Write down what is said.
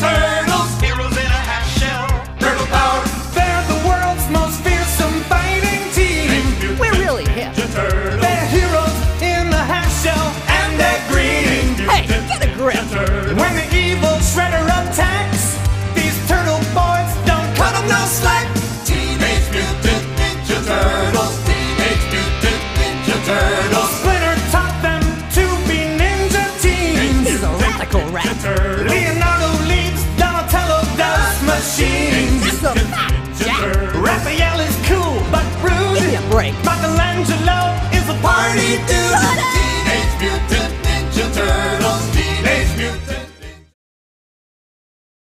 turtles, heroes in a half shell. Turtle power. They're the world's most fearsome fighting team. We're really hip. Turtles. They're heroes in the half shell, and they're green. Hey, get a grip. When the evil shredder attacks, these turtle boys don't cut them no slack. Teenage Mutant Ninja Turtles. Teenage Mutant Ninja Turtles. Splinter taught them to be ninja teens. He's a radical rat. Leonardo. Raphael is cool but rude. Give me a break. Michelangelo is a party dude.